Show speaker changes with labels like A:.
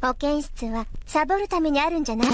A: 保健室はサボるためにあるんじゃない？